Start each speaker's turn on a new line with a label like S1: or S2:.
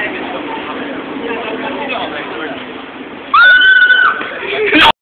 S1: name is